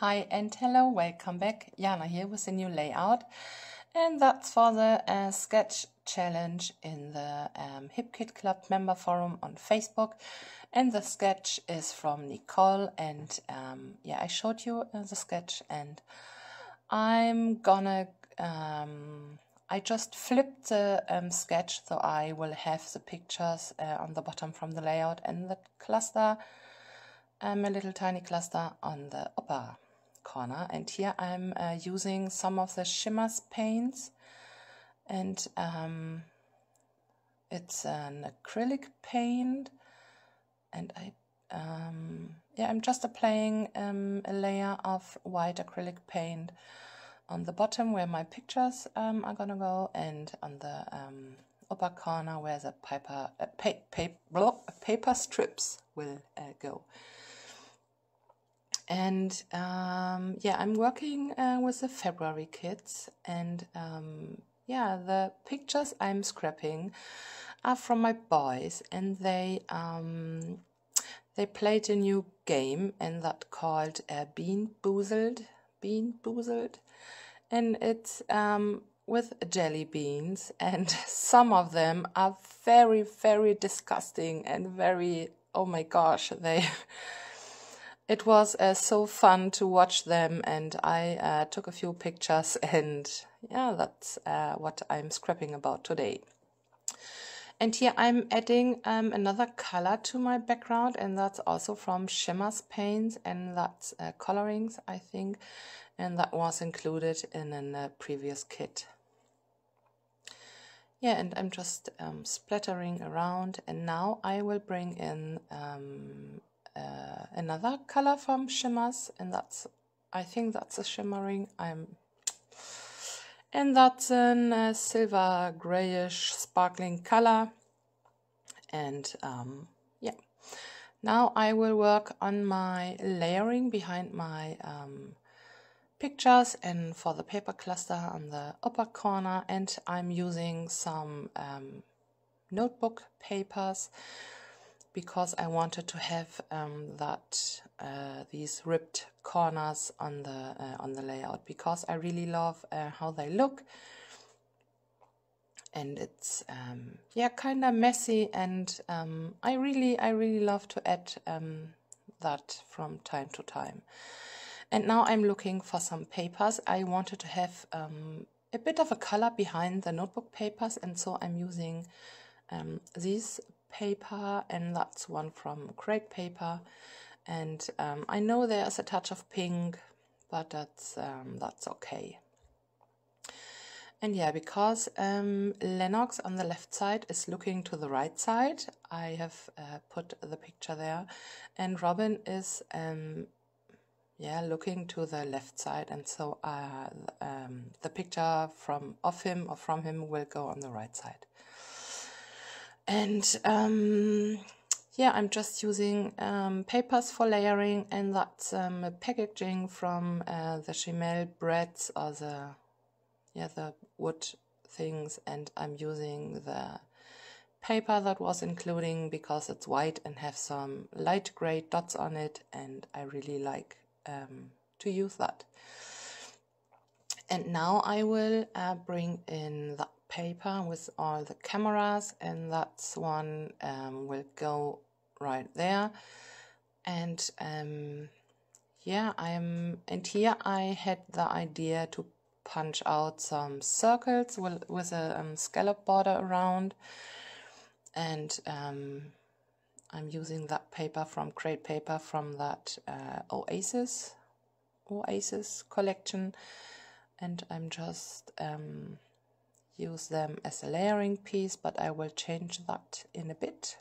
Hi and hello, welcome back. Jana here with a new layout. And that's for the uh, sketch challenge in the um, HipKit Club member forum on Facebook. And the sketch is from Nicole. And um, yeah, I showed you uh, the sketch and I'm gonna, um, I just flipped the um, sketch so I will have the pictures uh, on the bottom from the layout and the cluster, um, a little tiny cluster on the upper corner. And here I'm uh, using some of the Shimmerz paints. And um, it's an acrylic paint. And I um, yeah I'm just applying um, a layer of white acrylic paint on the bottom where my pictures um, are gonna go and on the um, upper corner where the paper uh, pa pa paper strips will uh, go and um, yeah, I'm working uh, with the February kits, and um, yeah, the pictures I'm scrapping are from my boys, and they um, they played a new game, and that called uh, Bean Boozled, Bean Boozled, and it's um, with jelly beans, and some of them are very, very disgusting and very oh my gosh, they it was uh, so fun to watch them, and I uh, took a few pictures, and yeah, that's uh, what I'm scrapping about today. And here I'm adding um, another color to my background, and that's also from Shimmerz Paints, and that's uh, colorings, I think, and that was included in a previous kit. Yeah, and I'm just um, splattering around, and now I will bring in um, uh, another color from Shimmerz, and that's I think that's a shimmering. I'm and that's a uh, silver grayish sparkling color. And um, yeah, now I will work on my layering behind my um, pictures and for the paper cluster on the upper corner. And I'm using some um, notebook papers because I wanted to have um, that uh, these ripped corners on the uh, on the layout because I really love uh, how they look. And it's um, yeah kind of messy and um, I really I really love to add um, that from time to time. And now I'm looking for some papers. I wanted to have um, a bit of a color behind the notebook papers and so I'm using um, these paper and that's one from Crate Paper. And um, I know there's a touch of pink but that's um, that's okay. And yeah because um, Lennox on the left side is looking to the right side I have uh, put the picture there. And Robin is um, yeah looking to the left side and so uh, um, the picture from of him or from him will go on the right side and um, yeah, I'm just using um, papers for layering and that's um, packaging from uh, the Shimelle breads or the, yeah, the wood things and I'm using the paper that was including because it's white and have some light gray dots on it and I really like um, to use that. And now I will uh, bring in the paper with all the cameras and that's one um, will go right there. And um, yeah I'm and here I had the idea to punch out some circles with, with a um, scallop border around. And um, I'm using that paper from Crate Paper from that uh, Oasis Oasis collection. And I'm just um, use them as a layering piece, but I will change that in a bit.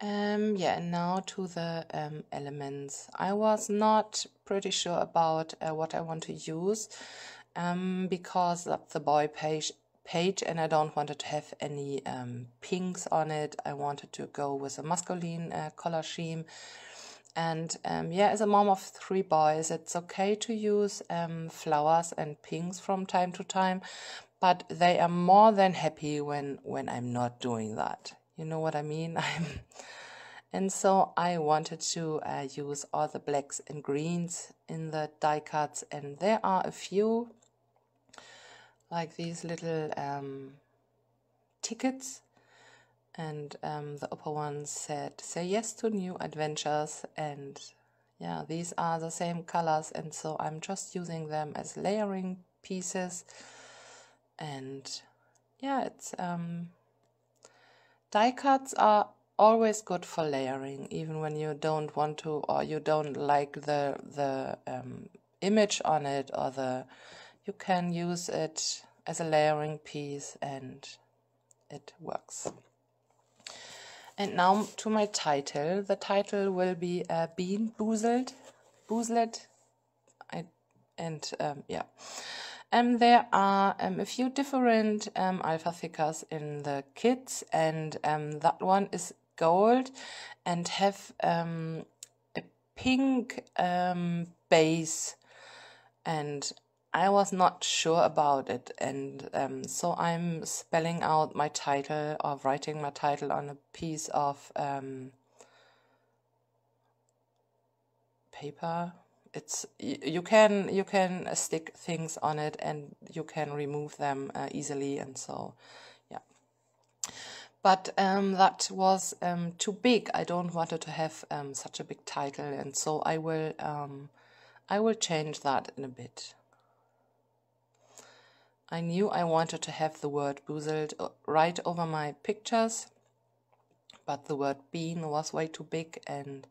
Um, yeah, and now to the um, elements. I was not pretty sure about uh, what I want to use um, because that's the boy page, page and I don't want to have any um, pinks on it. I wanted to go with a masculine uh, color scheme and um, yeah, as a mom of three boys, it's okay to use um, flowers and pinks from time to time, but they are more than happy when when I'm not doing that. You know what I mean? I'm and so I wanted to uh, use all the blacks and greens in the die cuts and there are a few like these little um, tickets and um, the upper one said say yes to new adventures. And yeah these are the same colors. And so I'm just using them as layering pieces. And yeah it's um, die cuts are always good for layering, even when you don't want to or you don't like the the um, image on it or the you can use it as a layering piece and it works. And now to my title. The title will be uh, Bean Boozled, Boozled, I, and um, yeah. Um, there are um, a few different um, alpha thickers in the kits, and um, that one is gold and have um, a pink um, base and I was not sure about it and um, so I'm spelling out my title or writing my title on a piece of um, paper it's you can you can stick things on it and you can remove them uh, easily and so yeah but um, that was um, too big. I don't wanted to have um, such a big title, and so I will um, I will change that in a bit. I knew I wanted to have the word boozled uh, right over my pictures, but the word bean was way too big, and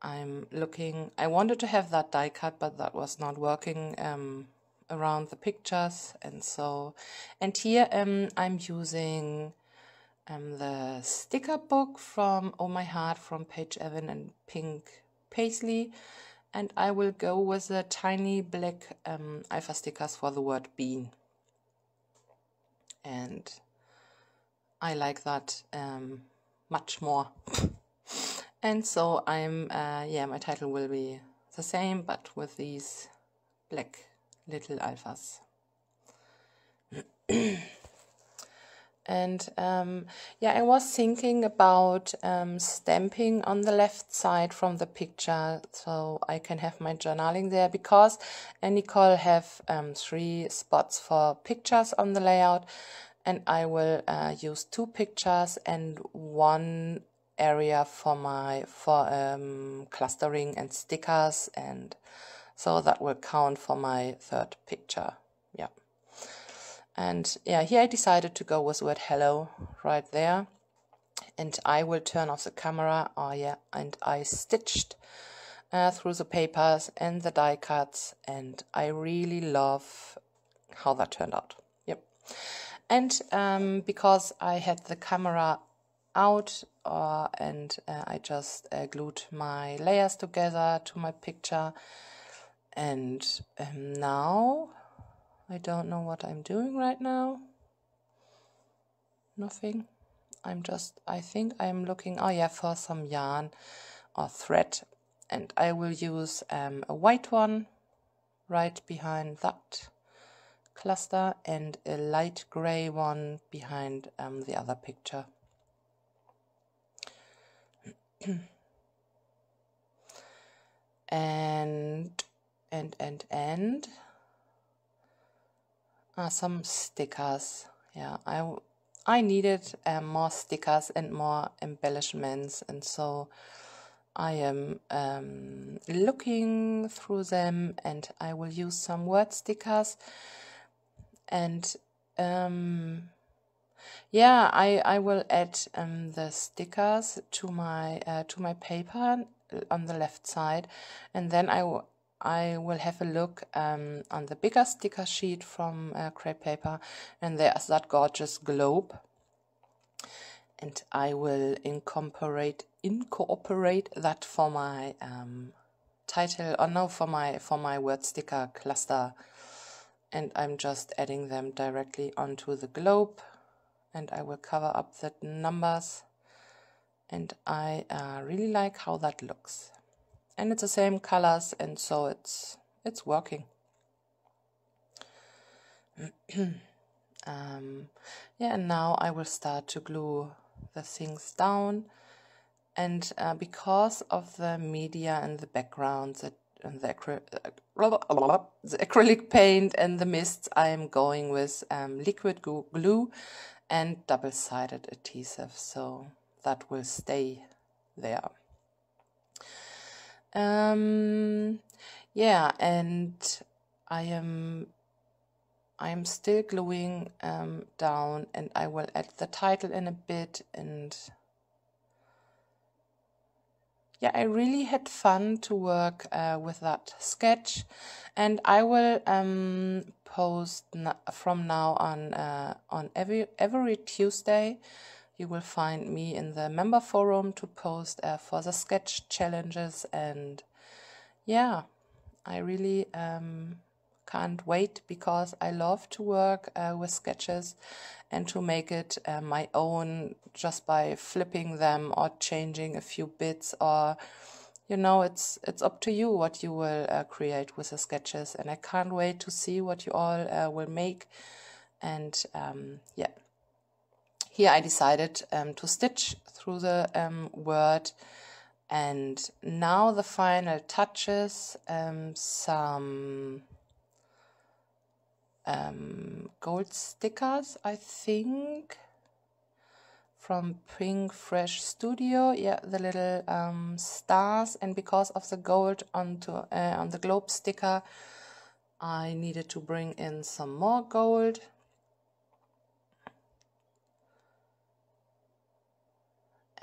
I'm looking. I wanted to have that die cut, but that was not working um, around the pictures, and so and here um, I'm using um, the sticker book from Oh My Heart from Paige Evan and Pink Paislee. And I will go with the tiny black um, alpha stickers for the word bean. And I like that um, much more. and so I'm, uh, yeah, my title will be the same, but with these black little alphas. And um, yeah, I was thinking about um, stamping on the left side from the picture so I can have my journaling there because Nicole have um, three spots for pictures on the layout and I will uh, use two pictures and one area for my for um, clustering and stickers and so that will count for my third picture. And yeah, here I decided to go with word hello right there. And I will turn off the camera. Oh yeah, and I stitched uh, through the papers and the die cuts. And I really love how that turned out. Yep. And um, because I had the camera out uh, and uh, I just uh, glued my layers together to my picture. And um, now I don't know what I'm doing right now. Nothing. I'm just, I think I'm looking, oh yeah, for some yarn or thread. And I will use um, a white one right behind that cluster and a light gray one behind um, the other picture. and, and, and, and uh, some stickers. Yeah, I I needed um, more stickers and more embellishments, and so I am um, looking through them, and I will use some word stickers. And um, yeah, I I will add um, the stickers to my uh, to my paper on the left side, and then I I will have a look um, on the bigger sticker sheet from uh, Crate Paper and there's that gorgeous globe. And I will incorporate incorporate that for my um, title or no for my for my word sticker cluster. And I'm just adding them directly onto the globe. And I will cover up the numbers. And I uh, really like how that looks and it's the same colors and so it's it's working. Um, yeah and now I will start to glue the things down. And uh, because of the media and the background the, and the, acry the, acrylic paint and the mists I am going with um, liquid glue and double-sided adhesive. So that will stay there um, yeah and I am I am still gluing um, down and I will add the title in a bit and yeah, I really had fun to work uh, with that sketch. And I will um, post from now on uh, on every every Tuesday you will find me in the member forum to post uh, for the sketch challenges and yeah I really um, can't wait because I love to work uh, with sketches and to make it uh, my own just by flipping them or changing a few bits or you know it's it's up to you what you will uh, create with the sketches and I can't wait to see what you all uh, will make and um, yeah here I decided um, to stitch through the um, word and now the final touches um, some um, gold stickers, I think, from Pink Fresh Studio. Yeah, the little um, stars, and because of the gold onto uh, on the globe sticker, I needed to bring in some more gold.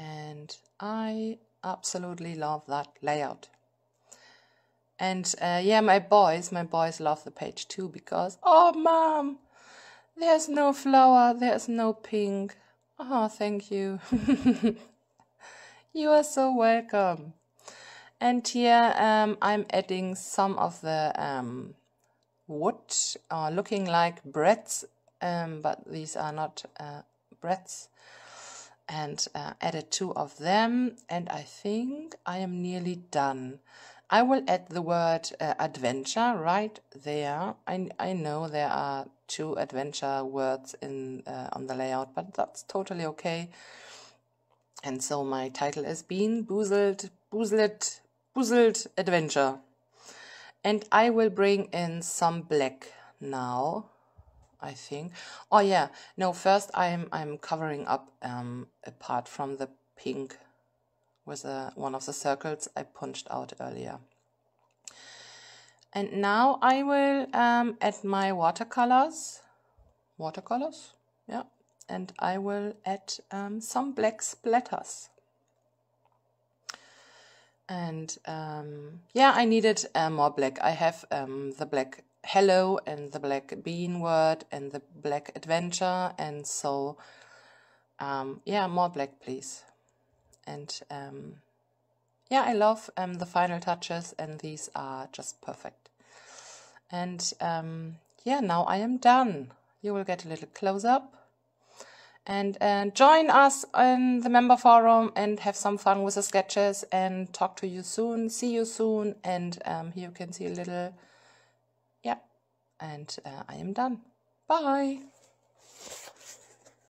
And I absolutely love that layout. And uh, yeah, my boys, my boys love the page too because, oh, mom, there's no flower, there's no pink. Oh, thank you. you are so welcome. And here um, I'm adding some of the um, wood, uh, looking like breads, um, but these are not uh, breads. And uh, added two of them, and I think I am nearly done. I will add the word uh, adventure right there. I, I know there are two adventure words in uh, on the layout, but that's totally okay. And so my title is Bean Boozled, Boozled, Boozled Adventure. And I will bring in some black now, I think. Oh yeah, no, first I'm I'm covering up um, apart from the pink with a, one of the circles I punched out earlier. And now I will um, add my watercolors, watercolors, yeah, and I will add um, some black splatters. And um, yeah, I needed uh, more black. I have um, the black hello and the black bean word and the black adventure and so um, yeah, more black please and um, yeah, I love um, the final touches, and these are just perfect. And um, yeah, now I am done. You will get a little close up. And, and join us in the member forum and have some fun with the sketches and talk to you soon. See you soon. And um, here you can see a little. And uh, I am done. Bye.